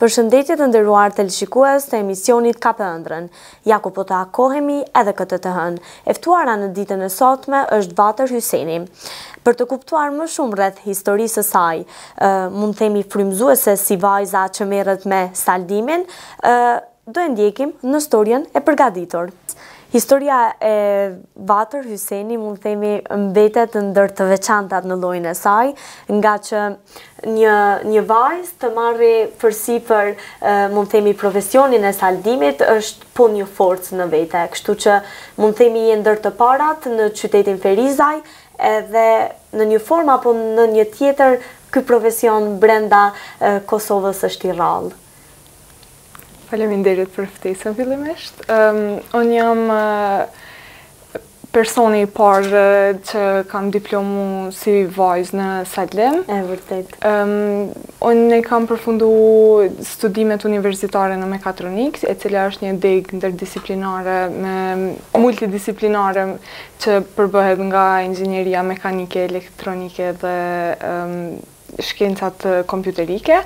Përshëndetje të nderuar teleshikues të emisionit Kap Ëndrrën. Ja ku po takohemi edhe këtë të hënë. E ftuara në ditën e sotme është Vatër Hyseni. Për të kuptuar më shumë rreth historisë së saj, mund të themi frymëzuese si vajza që merret me saldimin, Do e ndjekim në storien e përgatitur. Historia e Vatër Hyseni mund të themi mbetet ndër të veçantat në llojin e saj, ngaqë një vajzë të marri përsipër mund të themi profesionin e saldimit është po një forcë në vete, kështu që mund të themi je ndër të parat në qytetin Ferizaj edhe në një formë apo në një tjetër ky profesion brenda Kosovës është i rrallë. Faleminderit për ftesën fillimisht. Um, unë jam personi i parë që kam diplomu si vajzë në saldim. E vërtet. Um, unë kam përfundu studimet universitare në mekatronik, e cila është një degë interdisiplinare e multidisiplinare që përbëhet nga inxhinieria mekanike, elektronike dhe um, shkencat kompjuterike.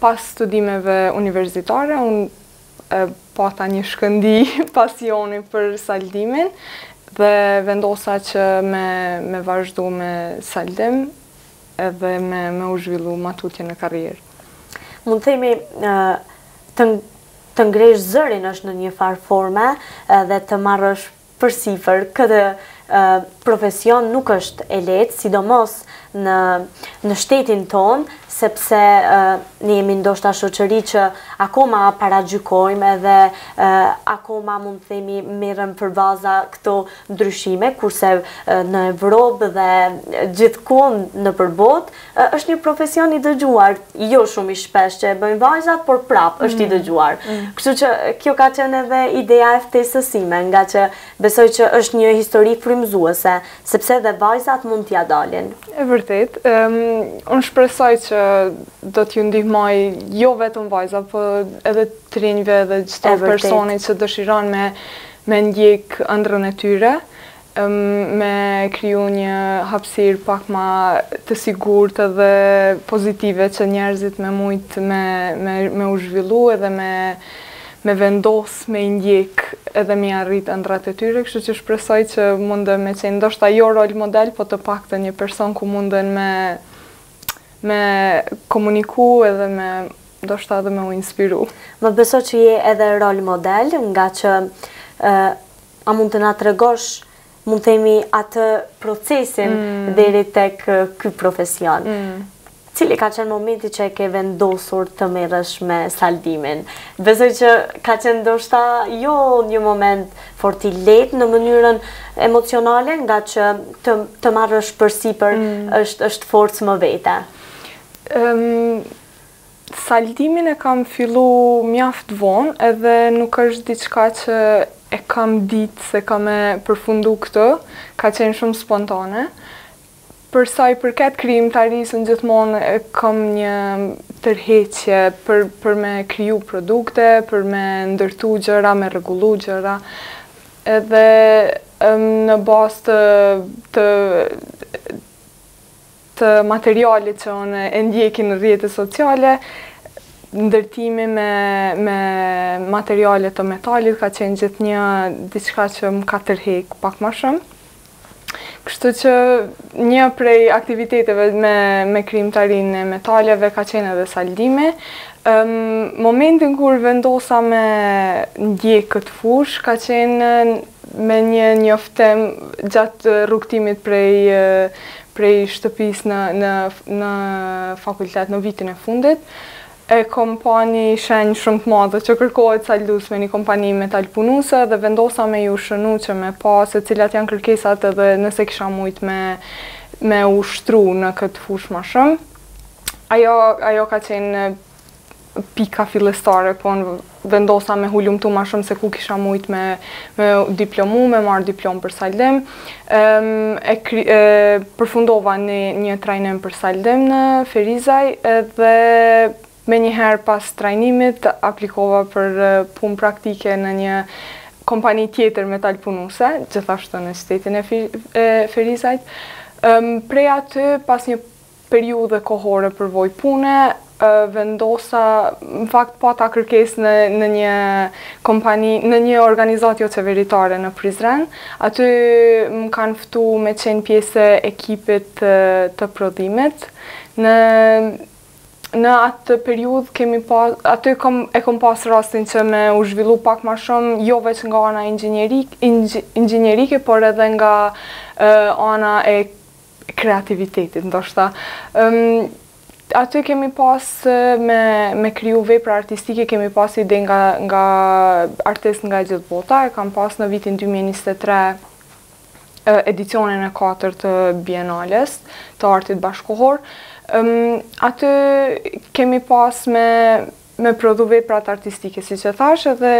Pas studimeve universitare, unë pata një shkëndijë pasioni për saldimin dhe vendosa që me, me vazhdu me saldim edhe me, me u zhvillu ma tutje në karrierë. Mund të themi, të, të ngresh zërin është në një farë forme dhe të marrësh përsipër këtë profesion nuk është e lehtë, sidomos në në shtetin tonë, sepse ne jemi ndoshta shoqëri që akoma paragjykojmë edhe akoma mund të themi merren për bazë këto ndryshime, kurse në Evropë dhe gjithkund nëpër botë Është një profesion i dëgjuar, jo shumë i shpesh që e bëjnë vajzat, por prapë është i mm. dëgjuar. Mm. Kështu që kjo ka qenë edhe ideja e ftesës sime, ngaqë besoj që është një histori frymëzuese, sepse dhe vajzat mund t'ia dalin. E vërtet, um, unë shpresoj që do t'ju ndihmoj jo vetëm vajzave, po edhe të rinjve edhe çdo personi që dëshiron me me ndjek ëndrrën e tyre. me kriju një hapësirë pak ma të sigurt edhe pozitive që njerëzit me mujt me, me, me u zhvillu edhe me, me vendos me i ndjek edhe me i arrit ëndrat e tyre, kështu që shpresoj që mundem me qenë ndoshta jo rol model, po të paktën një person ku munden me me komuniku edhe me ndoshta edhe me u inspiru. Më beso që je edhe rol model, ngaqë A mund të na tregosh, mund themi atë procesin mm. deri tek ky profesion? Mm. Cili ka qenë momenti që e ke vendosur të merresh me saldimin? Besoj që ka qenë ndoshta jo një moment fort i lehtë në mënyrën emocionale, ngaqë të të marrësh përsipër mm. është është forcë më vete. Ëm Saldimin e kam fillu mjaft vonë edhe nuk është diçka që e kam ditë se kam me përfundu këtu, ka qenë shumë spontane. Për sa i përket krijimtarisë, unë gjithmonë e kam një tërheqje për për me kriju produkte, për me ndërtu gjëra, me rregullu gjëra edhe në bazë të të të materialit që unë e ndjeki në rrjete sociale, ndërtimi me, me materiale të metalit ka qenë gjithë një diçka që më ka tërheq pak ma shumë. Kështu që një prej aktiviteteve me, me krijimtarinë e metaleve ka qenë edhe saldimi. Um, momentin kur vendosa me ndjek këtë fushë, ka qenë me një njoftim gjatë rrugtimit prej, prej shtëpisë në në në fakultet në vitin e fundit e kom pa një shenjë shumë të madhe që kërkohet saldues në një kompani metalpunuese dhe vendosa me ju shënu që me pa se cilat janë kërkesat edhe nëse kisha mujt me, me ushtru në këtë fushë ma shumë. Ajo, ajo ka qenë pika fillestare, po unë vendosa me hulumtu ma shumë se ku kisha mujt me diplomu, me marrë diplom për saldim. Përfundova një trajnim për saldim në Ferizaj dhe menjëherë pas trajnimit aplikova për punë praktike në një kompani tjetër metalpunuese, gjithashtu në qytetin e Ferizajt. Prej aty pas një periudhe kohore përvojë pune, vendosa, në fakt pata kërkesë në në një kompani, në një organizatë joqeveritare në Prizren. Aty më kanë ftu me qenë pjesë e ekipit të prodhimit. Në në atë periudhë kemi pa, aty kom, e kom pas rastin që me u zhvillu pak ma shumë, jo veç nga ana inxhinierik, inxhinierike, por edhe nga ana e kreativitetit ndoshta. Ëm aty kemi pas me me kriju vepra artistike, kemi pas ide nga nga artistë nga e gjithë bota, e kam pas në vitin dy mijë e njëzet e tre edicionin e katërt të Bienales të artit bashkëkohor. Ëm aty kemi pas me me prodhu veprat artistike, siç e thashë, edhe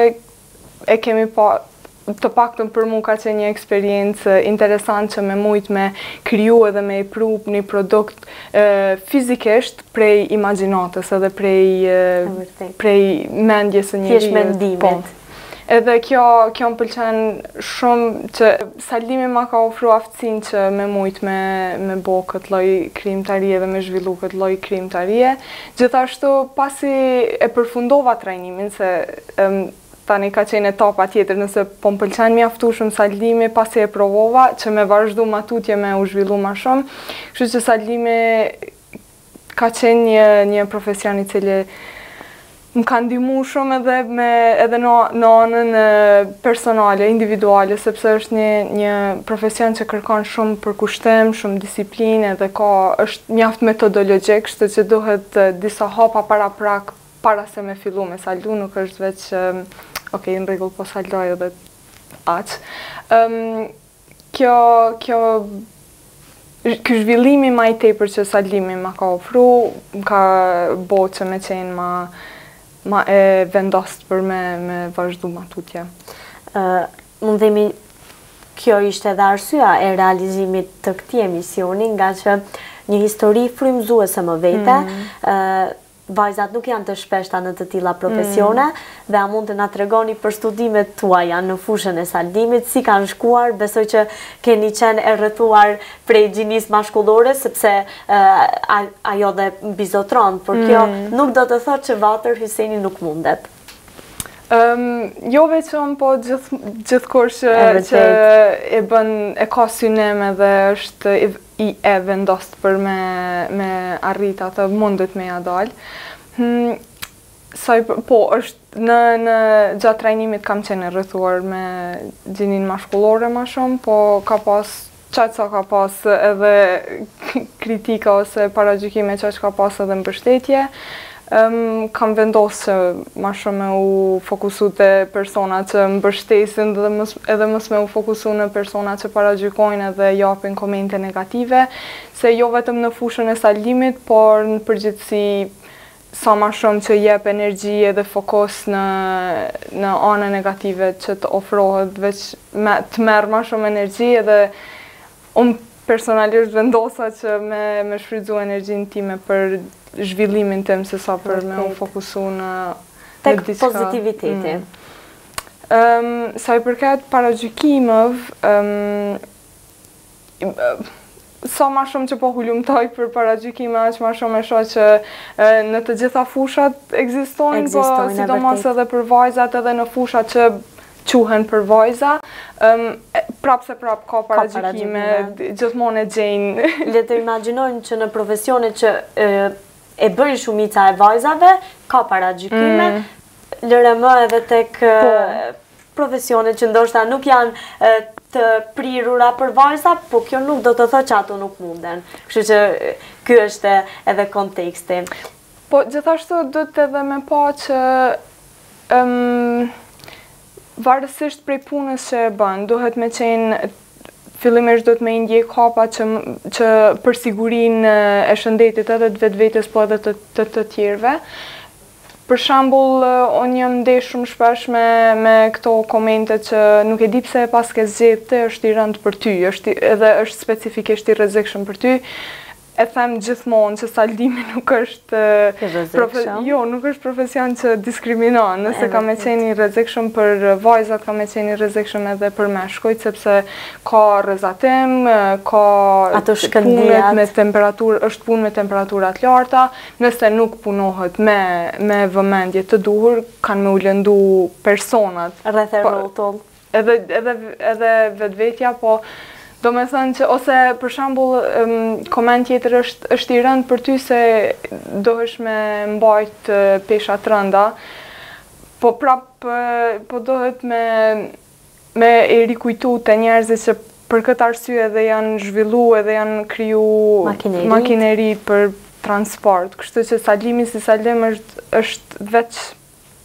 e kemi pas, të paktën për mua ka qenë një eksperiencë interesant që me mujt me kriju edhe me e pru një produkt fizikisht prej imagjinatës edhe prej prej mendjes së njeriut. Thjesht mendimit. Po. Edhe kjo kjo më pëlqen shumë që saldimi ma ka ofru aftësin që me mujt me me bo këtë lloj krijimtarie dhe me zhvillu këtë lloj krijimtarie. Gjithashtu, pasi e përfundova trajnimin, se tani ka qenë etapa tjetër, nëse po më pëlqen mjaftueshëm saldimi, pasi e provova, që me vazhdu ma tutje me u zhvillu ma shumë, kështu që saldimi ka qenë një, një profesion i cili më ka ndihmu shumë edhe me edhe në në anën personale, individuale, sepse është një një profesion që kërkon shumë përkushtim, shumë disiplinë edhe ka është Mjaft metodologjik, kështu që duhet disa hapa paraprak para se me fillu me saldu, nuk është veç ok në rregull po saldoj edhe aq. Kjo kjo ky zhvillimi ma i tepër që saldimi ma ka ofru, ka bo që me qenë ma ma e vendost për me me vazhdu ma tutje. Mund themi kjo ishte edhe arsyeja e realizimit të këtij emisioni, ngaqë je një histori frymëzuese më vete, vajzat nuk janë të shpeshta në të tilla profesione, dhe a mund të na tregoni për studimet tuaja në fushën e saldimit, si kanë shkuar, besoj që keni qenë e rrethuar prej gjinisë mashkullore, sepse ajo dhe mbizotëron, por kjo nuk do të thotë që Vatër Hyseni nuk mundet. Jo veçëm, po gjithkush që e bën, e ka synim edhe është i e vendost për me arrit atë mundet me ja dalë. Hmm, po, është në, në gjatë trajnimit kam qenë rrethuar me gjinin mashkullore ma shumë, po ka pas Qaq sa ka pas edhe kritika ose paragjykime qaq ka pas edhe mbështetje, kam vendos që ma shumë me u fokusu te persona që mbështesin edhe mos me u fokusu në persona që paragjykojnë edhe japin komente negative, se jo vetëm në fushën e saldimit, por në përgjithësi Sa ma shumë që jep energji edhe fokus në në anën negative që të ofrohet veç të merr ma shumë energji edhe unë personalisht vendosa që me me shfrytëzu energjinë time për zhvillimin tim se sa për me u fokusu në tek pozitiviteti. Sa i përket paragjykimeve, sa ma shumë që po hulumtoj për paragjykime, aq ma shumë e shoh që në të gjitha fushat egzistojnë, po sidomos edhe për vajzat edhe në fushat që quhen për vajza, prap se prap ka paragjykime, gjithmonë e gjejnë. Le të imagjinojmë që në profesionet që e bëjnë shumica e vajzave, ka paragjykime, lëre më edhe tek... Po, profesionet që ndoshta nuk janë të prirura për vajza, po kjo nuk do të thotë që ato nuk munden. Kështu që ky është edhe konteksti. Po gjithashtu duhet edhe me pa që varësisht prej punës që e bën, duhet me qenë fillimisht duhet me i ndjek hapa që, që për sigurinë e shëndetit edhe të vetvetes po edhe të të, të tjerëve. Për shembull, unë jam ndeshë shumë shpesh me me këto komente që nuk e di pse e paske zgjedhë ti, është i rëndë për ty, është edhe është specifikisht i rrezikshëm për ty. E them gjithmonë që saldimi nuk është profesion. Jo, nuk është profesion që diskriminon, nëse ka me qenë i rrezikshëm për vajzat, ka me qenë i rrezikshëm edhe për meshkujt, sepse ka rrezatim, ka punët me temperaturë, është punë me temperatura të larta, Nëse nuk punohet me me vëmendje të duhur, kanë me u lëndu personat. Rreth e rrotull. Edhe, edhe, edhe vetvetja, po domethënë që ose për shembull koment tjetër është është i rëndë për ty se duhesh me mbajt pesha të rënda, po prapë po duhet me me i rikujtu te njerëzit që për këtë arsye edhe janë zhvillu edhe janë kriju makineri për transport. Kështu që saldimi si saldim është veç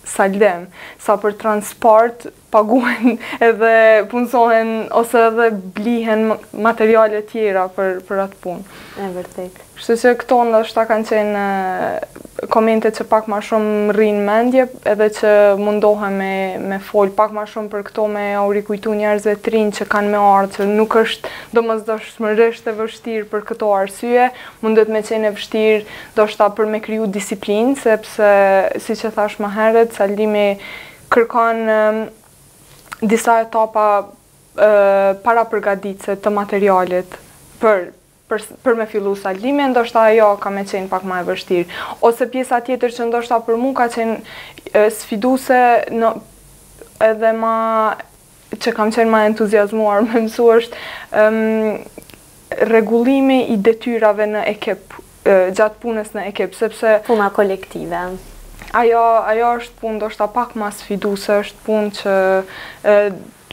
saldim. Sa për transport, paguhen edhe punësohen ose edhe blihen materiale tjera për atë punë. E vërtetë. Kështu që këto ndoshta kanë qenë komentet që pak ma shumë më rrinë në mendje edhe që mundohem me, me folë pak ma shumë për këto me ua rikujtu njerëzve të rinjë që kanë me ardhë që nuk është domosdoshmërisht e vështirë për këto arsye, mundet me qenë e vështirë ndoshta për me kriju disiplinë sepse si që thashë më herët saldimi kërkon disa etapa parapërgatitëse të materialit për për për me fillu saldimi, ndoshta ajo ka me qenë pak ma e vështirë, ose pjesa tjetër që ndoshta për mua ka qenë sfiduese edhe ma që kam qenë ma e entuziazmuar me mësu është um, rregullimi i detyrave në ekip, gjatë punës në ekip, sepse... Puna kolektive. Ajo, ajo është punë, ndoshta pak ma sfiduse, është punë që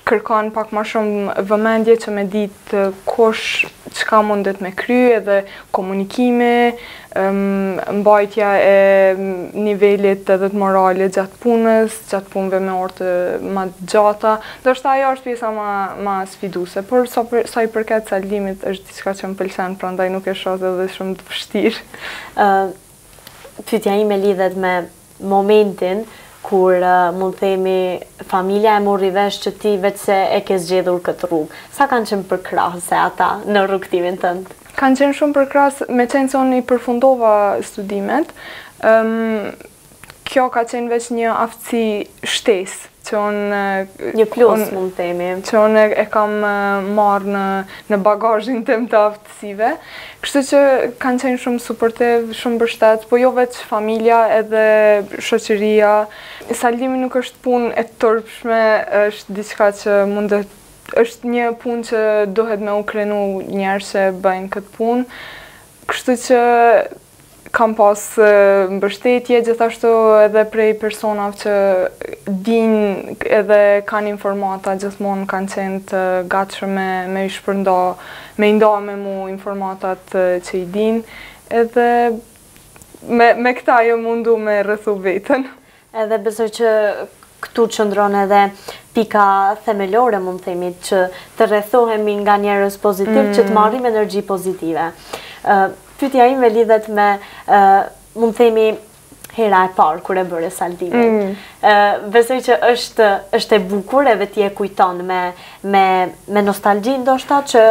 kërkon pak ma shumë vëmendje që me ditë kush qka mundet me kry edhe komunikimi, mbajtja e nivelit edhe të moralit gjatë punës, gjatë punëve me orë ma të gjata, ndoshta ajo është pjesa ma ma sfiduse, por sa për sa i përket saldimit është diçka që më pëlqen, prandaj nuk e shoh dhe dhe shumë të vështirë. Pyetja ime lidhet me momentin kur mund të themi familja e mori vesh që ti veç se e ke zgjedhur këtë rrugë. Sa kanë qenë përkrahëse ata në rrugëtimin tënd? Kanë qenë shumë përkrahës, me qenë se unë i përfundova studimet, kjo ka qenë veç një aftësi shtesë që unë një plus mund të themi që unë e kam marrë në në bagazhin tim të aftësive sive, kështu që kanë qenë shumë suportiv, shumë mbështetës, po jo veç familja edhe shoqëria. Saldimi nuk është punë e turpshme, është diçka që mundet është një punë që duhet me u krenu njerëz që bëjnë këtë punë, kështu që Kam pas mbështetje gjithashtu edhe prej personave që dinë edhe kanë informata, gjithmonë kanë qenë të gatshëm me i shpërnda, me i nda me mu informatat që i dinë, edhe me këta jam mundu me rrethu veten. Edhe besoj që këtu qëndron edhe pika themelore mund të themi që të rrethohemi nga njerëz pozitiv që të mm. marrim energji pozitive. Ë pyetja ime lidhet me ë mund të themi hera e parë kur e bëre saldimin. Mm. Ë besoj që është është e bukur edhe ti e kujton me me me nostalgji ndoshta që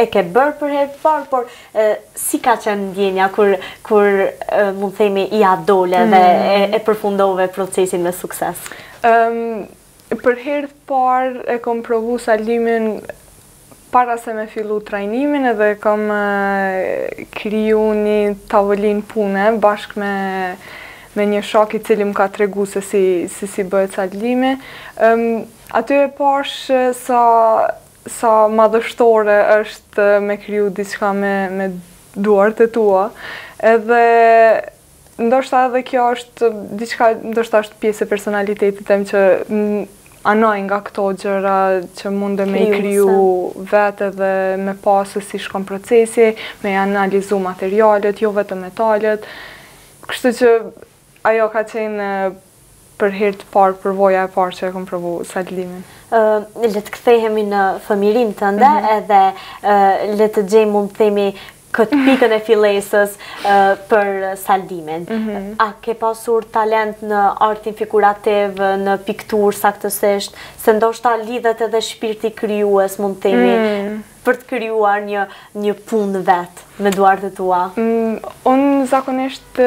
E ke bërë për herë të parë, por si ka qenë ndjenja kur kur mund të themi ia dole dhe e përfundove procesin me sukses? Ëm për herë të parë e kam provu saldimin para se me fillu trajnimin edhe kam kriju një tavolinë pune bashkë me me një shok i cili më ka tregu se si si si bëhet saldimi. Ëm aty e pashë sa Sa madhështore është me kriju diçka me me duart e tua. Edhe ndoshta edhe kjo është diçka ndoshta është pjesë e personalitetit tem që anoj nga këto gjëra që mundem me i kriju vet edhe me pa se si shkon procesi, me i analizu materialet, jo vetëm metalet. Kështu që Ajo ka qenë për herë të parë përvoja e parë që e kam provu saldimin. Le të kthehemi në fëmijërinë tënde mm -hmm. edhe le të gjejmë mund të themi këtë pikën e fillesës për saldimin. Mm -hmm. A ke pasur talent në artin figurativ, në pikturë saktësisht, se ndoshta lidhet edhe shpirti krijues mund të themi? Mm -hmm. Për të krijuar një punë vetë me duart e tua? Unë zakonisht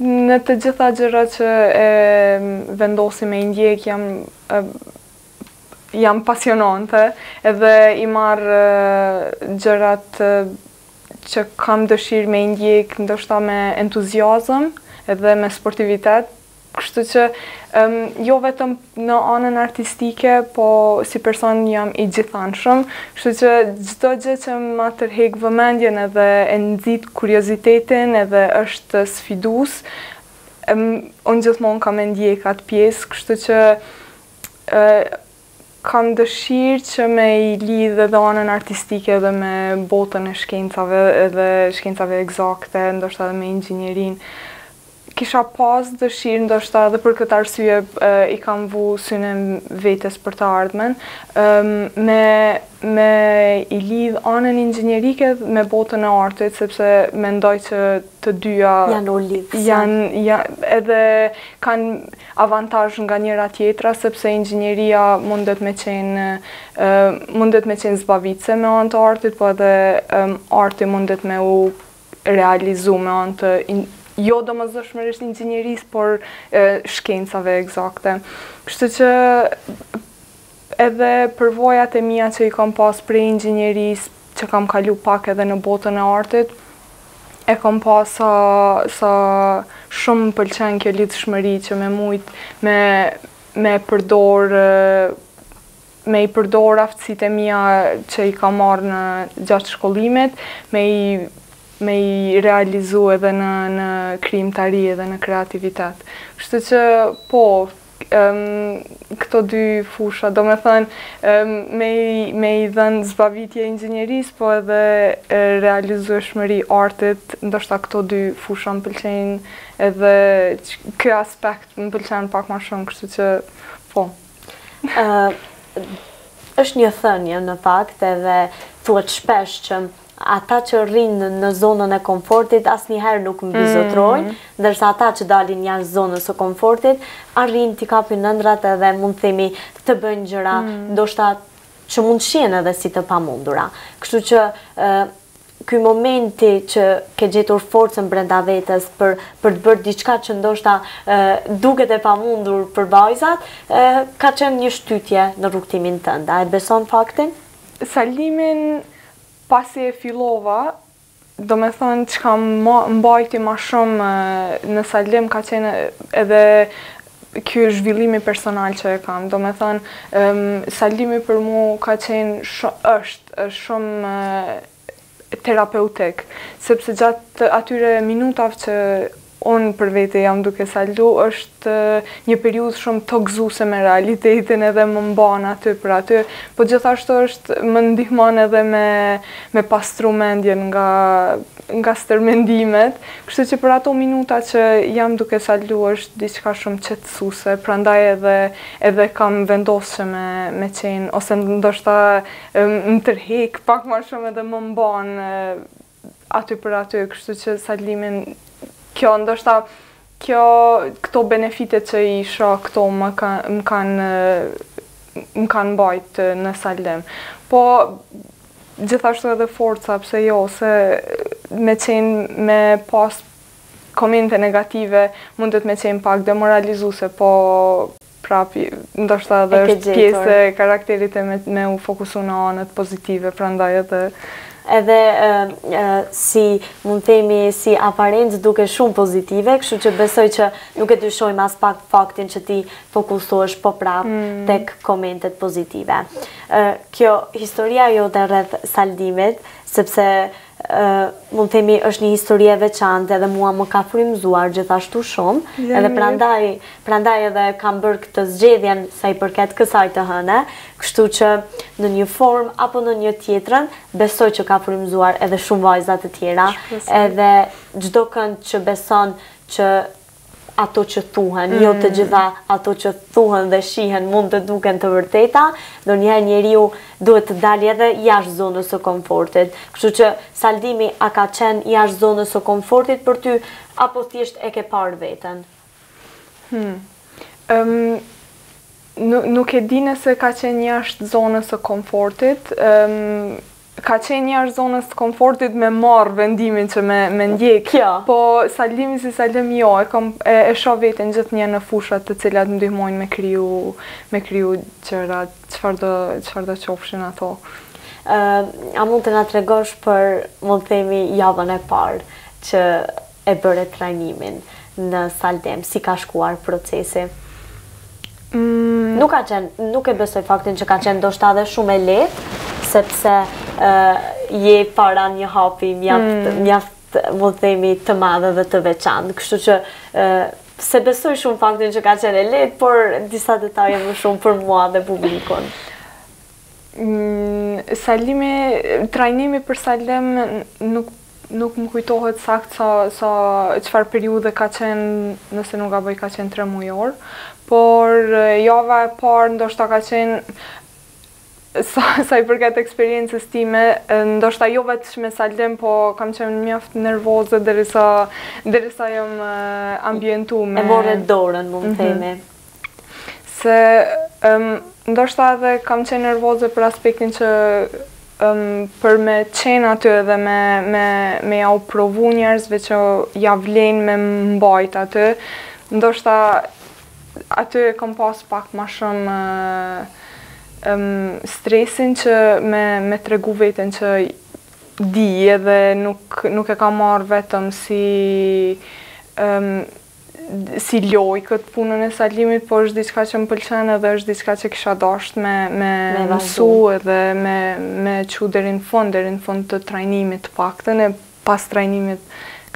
në të gjitha gjërat që e vendosi me i ndjek jam jam pasionante edhe i marr gjërat që kam dëshirë me i ndjek ndoshta me entuziazëm edhe me sportivitet Kështu që ëm jo vetëm në anën artistike, po si person jam i gjithanshëm, kështu që çdo gjë që ma tërhek vëmendjen edhe e nxit kuriozitetin edhe është sfidues, ëm unë gjithmonë kam me ndjek atë pjesë, kështu që ë Kam dëshirë që me i lidhë edhe anën artistike edhe me botën e shkencave edhe shkencave ekzakte, ndoshta edhe me inxhinierinë. Kisha pas dëshirë, ndoshta edhe për këtë arsye i kam vu synim vetes për të ardhmen, me me i lidhë anën inxhinierike me botën e artit, sepse mendoj që të dyja janë edhe kanë avantazh nga njëra tjetra, sepse inxhinieria mundet me qenë mundet me qenë zbavitëse me anë të artit, po edhe arti mundet me u realizu me anë të jo domosdoshmërisht inxhinierisë, por shkencave ekzakte. Kështu që Edhe përvojat e mia që i kam pas prej inxhinierisë, që kam kalu pak edhe në botën e artit, e kam pa sa sa shumë më pëlqen kjo lidhshmëri që me mujt me me e përdor me i përdor aftësitë e mia që i kam marrë në gjatë shkollimit, me i me i realizu edhe në në krijimtari edhe në kreativitet. Kështu që po, këto dy fusha, domethënë me i dhënë zbavitje inxhinierisë, po edhe realizueshmëri artit, ndoshta këto dy fusha më pëlqejnë, edhe ky aspekt më pëlqen pak ma shumë, kështu që po. është një thënie në fakt edhe thuhet shpesh që Ata që rrinë në zonën e komfortit asnjëherë nuk mbizotërojnë, ndërsa ata që dalin jashtë zonës së komfortit arrijnë t'i kapin ëndrrat edhe mund të themi të bëjnë gjëra ndoshta që mund të shihen edhe si të pamundura. Kështu që ky momenti që ke gjetur forcën brenda vetes për, për të bërë diçka që ndoshta duket e pamundur për vajzat, ka qenë një shtytje në rrugëtimin tënd. A e beson faktin? Saldimin pasi e fillova, domethënë çka më mbajti ma shumë në saldim ka qenë edhe ky zhvillimi personal që e kam. Domethënë saldimi për mua ka qenë është, është shumë terapeutik, sepse gjatë atyre minutave që unë për vete jam duke saldu, është një periudhë shumë tokëzuse me realitetin edhe më mban aty për aty, po gjithashtu është më ndihmon edhe me, me pastru mendjen nga, nga stërmendimet, kështu që për ato minuta që jam duke saldu është diçka shumë qetësuse, prandaj edhe, edhe kam vendos që me, me qenë, ose ndoshta Më tërheq pak ma shumë edhe më mban aty për aty, kështu që saldimin kjo ndoshta kjo këto benefite që i shoh këto më kanë më kanë mbajt në saldim. Po gjithashtu edhe forca, pse jo, se me qenë me pas komente negative mundet me qenë pak demoralizuse, po Prapë, ndoshta edhe është pjesë e karakterit e me u fokusu në anët pozitive, prandaj edhe... Edhe si, mund themi, si aparencë dukesh shumë pozitive, kështu që besoj që nuk e dyshojmë aspak faktin që ti fokusohesh po prapë mm. tek komentet pozitive. Kjo, historia jote rreth saldimit, sepse... Sepse... mund të themi është një histori e veçantë edhe mua më ka frymëzuar gjithashtu shumë, edhe prandaj, prandaj edhe kam bërë këtë zgjedhjen sa i përket kësaj të hëne, kështu që në një formë apo në një tjetrën, besoj që ka frymëzuar edhe shumë vajza të tjera, edhe çdokënd që beson që ato që thuhen, jo të gjitha ato që thuhen dhe shihen mund të duken të vërteta, ndonjëherë njeriu duhet të dali edhe jashtë zonës së komfortit. Kështu që saldimi a ka qenë jashtë zonës së komfortit për ty, apo thjesht e ke parë veten? Hmm. nuk e di nëse ka qenë jashtë zonës së komfortit, Ka qenë një jashtë zonës të komfortit me marrë vendimin që me, me ndjekë. Kjo. Po, saldimi si saldim jo, e, kom, e, e shoh veten gjithnjë në fushat të cilat më ndihmojnë me kriju, me kriju gjërat, çfarëdo, çfarëdo qofshin ato. Uh, a mund të na tregosh për, mund të themi, javën e parë, që e bëre trajnimin në saldim si ka shkuar procesi? Nuk ka qenë, nuk e besoj faktin që ka qenë ndoshta edhe shumë e lehtë, sepse je para një hapi mjaft, mm. mjaft mund të themi të madh dhe të veçantë. Kështu që s'e besoj shumë faktin që ka qenë e lehtë, por disa detaje më shumë për mua dhe publikun. Mm, saldimi, trajnimi për saldim nuk Nuk më kujtohet saktë sa sa çfarë periudhe ka qenë, nëse nuk gaboj ka qenë tremujor, por java e parë ndoshta ka qenë sa sa i përket eksperiencës time, ndoshta jo veç me saldim, po kam qenë mjaft nervoze derisa derisa jam ambientu me E more dorën, mund të themi. Se ndoshta edhe kam qenë nervoze për aspektin që për me qenë aty edhe me, me, me jau provu njerëzve që ja vlen me mbajt aty, ndoshta aty e kam pas pak ma shumë stresin që me, me tregu veten që di edhe nuk, nuk e kam marrë vetëm si si lojë këtë punën e saldimit, por është diçka që më pëlqen edhe është diçka që kisha dashtë me, me, me mësu edhe me, me çu deri në fund, deri në fund të trajnimit të paktën e pas trajnimit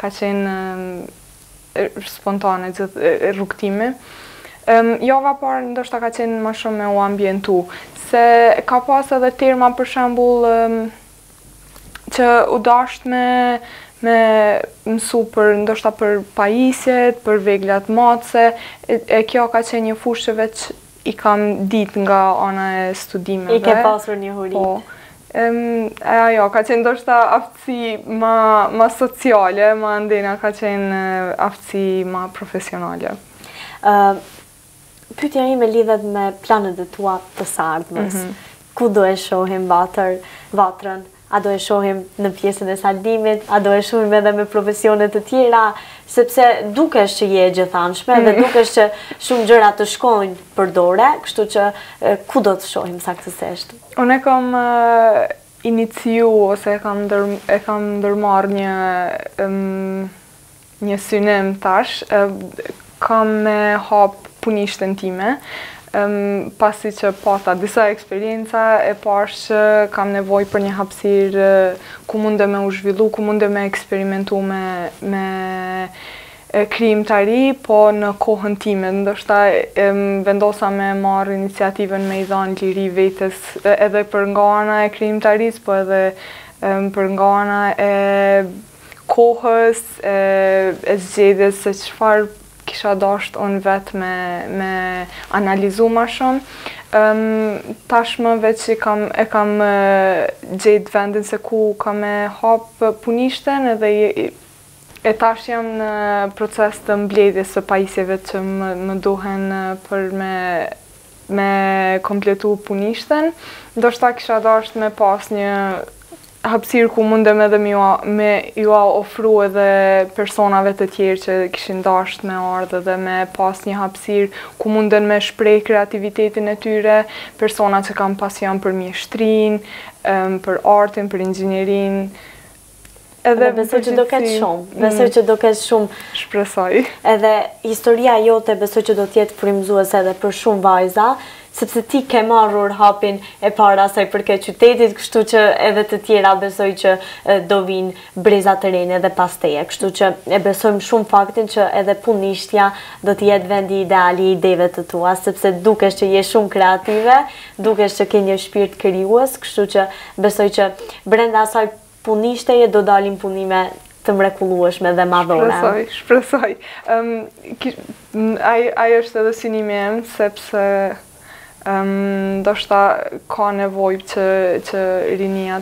ka qenë spontan gjithë rrugëtimi. Um, java e parë ndoshta ka qenë ma shumë me u ambientu, se ka pas edhe terma për shembull um, që u dasht me me mësu për ndoshta për pajisjet, për veglat matëse, e kjo ka qenë një fushë që veç i kam ditë nga ana e studimeve. I ke pasur njohuritë. Po. E ajo, ka qenë ndoshta aftësi ma, ma sociale, ma andej nuk ka qenë aftësi ma profesionale. Pyetja ime lidhet me planet e tua të së ardhmes. Ku do e shohim Vatrën? A do e shohim në pjesën e saldimit? A do e shohim edhe me profesione të tjera? Sepse dukesh që je e gjithanshme dhe dukesh që shumë gjëra të shkojnë për dore, kështu që ku do të shohim saktësisht? Unë e kam iniciu ose e kam ndërmarrë një Një synim tash kam me hap punishten time, pasi që pata disa eksperienca e pash që kam nevojë për një hapësirë ku mundem me u zhvillu, ku mundem me eksperimentu me krijimtari, po në kohën time. Ndoshta vendosa me e marrë iniciativën me i dhanë liri vetes edhe për nga ana e krijimtarisë, po edhe për nga ana e kohës e zgjedhjes se çfarë kisha dashtë unë vetë me, me analizu ma shumë. Um, tashmë veç e kam, e kam gjetë vendin se ku kam me hapë punishten edhe e, e tash jam në proces të mbledhjes së pajisjeve që më, më duhen për me me kompletu punishten, ndoshta kisha dashtë me pas një hapësirë ku mundem edhe me ju me jua ofru edhe personave të tjerë që kishin dashtë me ardhë edhe me pas një hapësirë ku munden me shpreh kreativitetin e tyre, persona që kanë pasion për mjeshtrinë, për artin, për inxhinierinë, Edhe besoj që do ketë shumë, mm. besoj që do ketë shumë. Shpresoj. Edhe historia jote besoj që do të jetë frymëzuese edhe për shumë vajza, sepse ti ke marrur hapin e parë sa i përket qytetit, kështu që edhe të tjera besoj që do vijnë breza të re edhe pas teje. Kështu që e besojmë shumë faktin që edhe punishtja do të jetë vendi ideal i ideve të tua, sepse dukesh që je shumë kreative, Dukesh që ke një shpirt krijues, kështu që besoj që brenda asaj punishteje do dalin punime të mrekullueshme dhe madhore. Shpresoj, shpresoj. Um, ai, ai është edhe synimi em, sepse um, ndoshta ka nevojë që, që rinia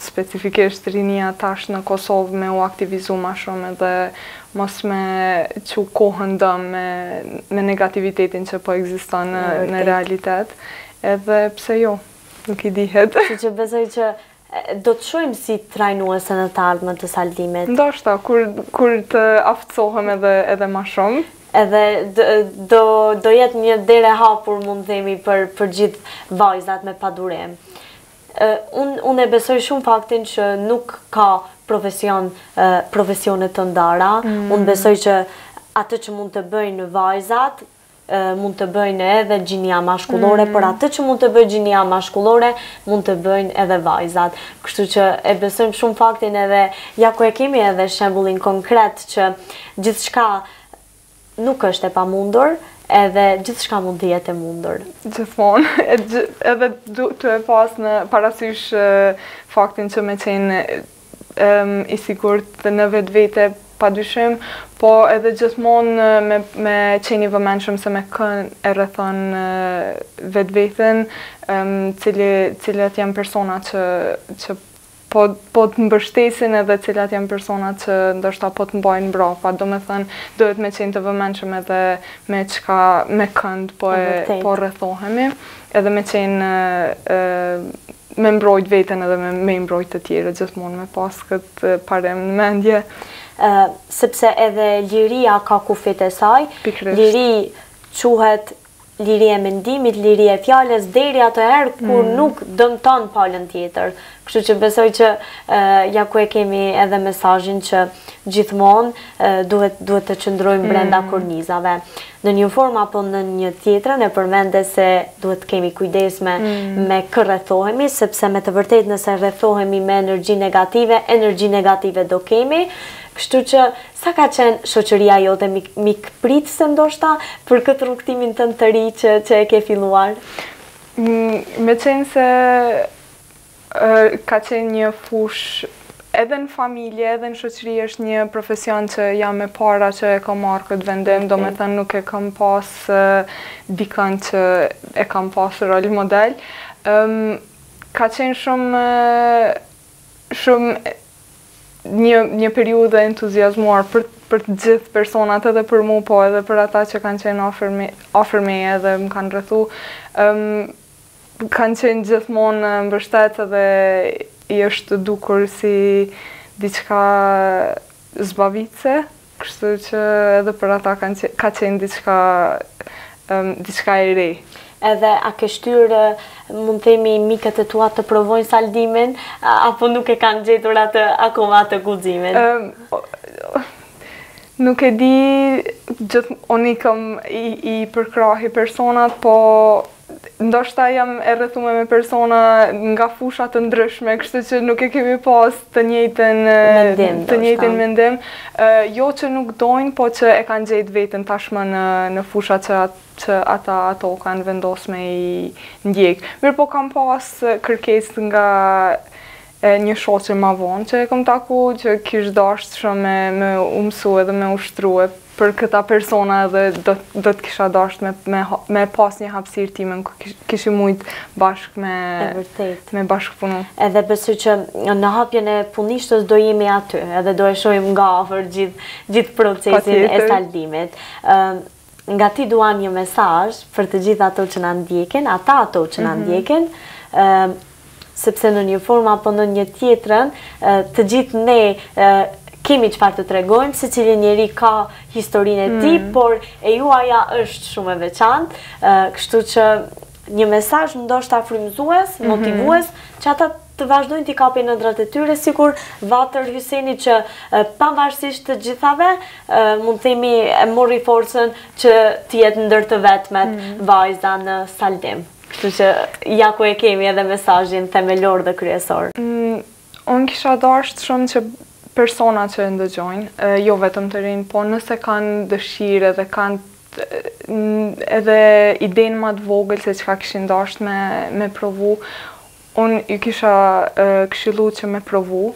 specifikisht rinia tash në Kosovë me u aktivizu ma shumë edhe mos me çu kohën dëm me, me negativitetin që po ekziston në, në realitet. Edhe pse jo, nuk i dihet. Që që besoj që do të shohim si trajnuese në të ardhmen të saldimit. Ndoshta, kur, kur të aftësohem edhe, edhe ma shumë. Edhe do, do jetë një derë e hapur, mund themi, për, për gjithë vajzat me padurim. Unë unë e besoj shumë faktin që nuk ka profesion profesione të ndara. Unë besoj që atë që mund të bëjnë vajzat mund të bëjnë edhe gjinia mashkullore, por atë që mund të bëjë gjinia mashkullore mund të bëjnë edhe vajzat. Kështu që e besojmë shumë faktin edhe ja ku e kemi edhe shembullin konkret që gjithçka Nuk është e pamundur, edhe gjithçka mund të jetë e mundur. Gjithmonë, edhe tu e pas parasysh faktin që me qenë i sigurt në vetvete pa dyshim, po edhe gjithmonë me, me qenë i vëmendshëm se me kënd e rrethon vetveten, um, cili, cilat janë persona që, që Po po të mbështesin edhe cilat janë personat që ndoshta po të mbajnë mbrapa, domethënë duhet me qenë të vëmendshëm edhe me çka me kënd po, po rrethohemi, edhe me qenë me mbrojt veten edhe me i mbrojt të tjerët gjithmonë me pas këtë parim në mendje. Ë sepse edhe liria ka kufijtë e saj. Pikërisht. Liria quhet liria e mendimit, liria e fjalës deri atëherë kur mm. nuk dëmton palën tjetër. Kështu që besoj që ja ku e kemi edhe mesazhin që gjithmonë duhet duhet të qëndrojmë brenda mm. kornizave. Në një formë apo në një tjetrën e përmende se duhet të kemi kujdes me mm. me kë rrethohemi sepse me të vërtetë nëse rrethohemi me energji negative, energji negative do kemi. Kështu që Sa ka qenë shoqëria jote mikpritëse ndoshta për këtë rrugëtimin tënd të ri që që e ke filluar? Meqenëse ka qenë një fushë edhe në familje, edhe në shoqëri është një profesion që jam e para që e kam marrë këtë vendim, domethënë nuk e kam pas dikënd që e kam pas rol model. Ka qenë shumë Shumë një një periudhë e entuziazmuar për për të gjithë personat edhe për mua po edhe për ata që kanë qenë afër me afër meje edhe më kanë rrethu. Ëm kanë qenë gjithmonë mbështetës edhe i është dukur si diçka zbavitëse. Kështu që edhe për ata ka qenë diçka diçka e re. Edhe a ke shtyrë, mund të themi, miket e tua të provojnë saldimin, apo nuk e kanë gjetur atë akoma atë guximin? Nuk e di, gjithmonë unë i kam i përkrahi personat, po Ndoshta jam e rrethume me persona nga fusha të ndryshme, kështu që nuk e kemi pas të njëjtën mendim, të njëjtin mendim. Jo që nuk dojnë, po që e kanë gjet veten tashmë në në fusha që që ata ato kanë vendos me i ndjek. Mirëpo kam pas kërkesë nga një shoqe ma vonë që e kam taku që kish dasht shumë me, me u mësu edhe me ushtru e Për këta persona edhe do të kisha dasht me pas një hapsirë teme ku kishim mujt bashk me bashkëpunu. Edhe besoj që në hapjen e punishtës do jemi aty edhe do e shohim nga afër gjithë procesin e saldimit. Nga ti dua një mesazh për të gjithë ato që na ndjekin, ata ato që na ndjekin, sepse në një formë apo në një tjetër të gjithë ne kemi çfarë të tregojmë, secili njeri ka historinë e tij, mm. por e juaja është shumë e veçantë, kështu që një mesazh ndoshta frymëzues, mhm. motivues, që ata të vazhdojnë t'i kapin ëndrrat e tyre, sikur Vatër Hyseni që pavarësisht të gjithave, mund të themi e mori forcën që t'jetë ndër të vetmet mm. vajza në saldim. Kështu që ja ku e kemi edhe mesazhin themelor dhe kryesor. Unë kisha dashtë shumë që persona që e ndëgjojnë, jo vetëm të rinjtë, po nëse kanë dëshirë edhe kanë edhe idenë ma të vogël se çka kishin dashtë me me provu, unë i kisha këshillu që me provu,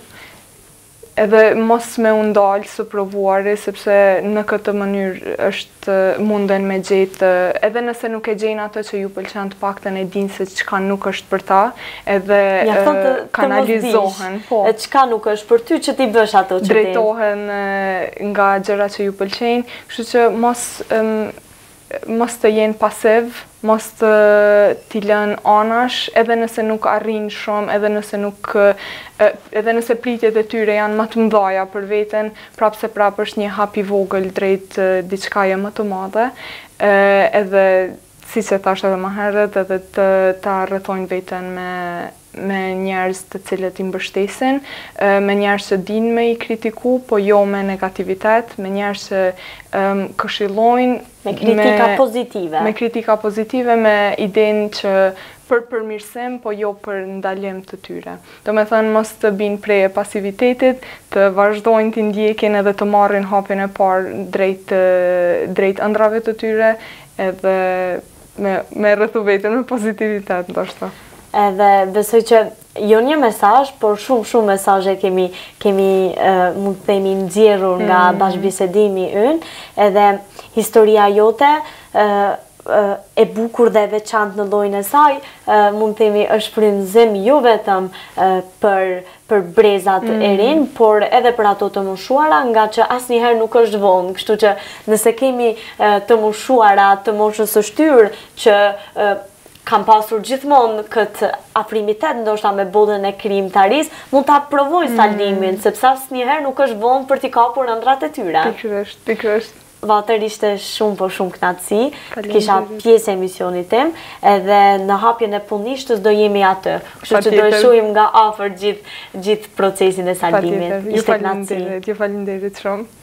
Edhe mos me u ndalë së provuari sepse në këtë mënyrë është munden me gjetë edhe nëse nuk e gjejnë atë që ju pëlqen të paktën e dinë se çka nuk është për ta edhe kanalizohen po çka nuk është për ty që t'i bësh ato që drejtohen nga gjëra që ju pëlqejnë kështu që mos mos të jenë pasiv, mos t'i lënë anash, edhe nëse nuk arrijnë shumë, edhe nëse nuk edhe nëse pritjet e tyre janë ma të mëdhaja për veten, prapëseprapë është një hap i vogël drejt diçkaje më të madhe, edhe siç e thashë edhe ma herët, edhe të ta rrethojnë veten me me njerëz të cilët i mbështesin, me njerëz që dinë me i kritiku, po jo me negativitet, me njerëz që këshillojnë, me kritika pozitive, me kritika pozitive, me idenë që për përmirësim, po jo për ndalim të tyre. Domethënë, mos të binë pre e pasivitetit, të vazhdojnë t'i ndjekin edhe të marrin hapin e parë drejt, drejt ëndrrave të tyre, edhe Me, me rrethu veten me pozitivitet, ndoshta. Edhe besoj që jo një mesazh, por shumë shumë mesazhe kemi kemi mund të themi nxjerrur nga mm. bashkëbisedimi ynë, edhe historia jote e bukur dhe e veçantë në llojin e saj, mund të themi është frymëzim jo vetëm për për brezat e rinj, por edhe për ato të moshuara, ngaqë asnjëherë nuk është vonë, kështu që nëse kemi të moshuara të moshës së shtyrë që kanë pasur gjithmonë këtë afrimitet ndoshta me botën e krijimtarisë, mund ta provojnë mm. saldimin, sepse asnjëherë nuk është vonë për t'i kapur ëndrrat e tyre. Pikërisht, pikërisht. Valter ishte shumë po shumë kënaqësi të të kisha pjesë e emisionit tim edhe në hapjen e punishtës do jemi aty kështu që do e shohim nga afër gjithë procesin e saldimit ishte kënaqësi ju faleminderit shumë